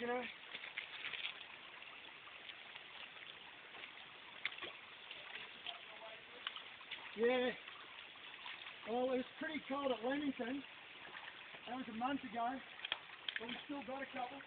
you know. Yeah. Well, it was pretty cold at Leamington. That was a month ago, but we still got a couple.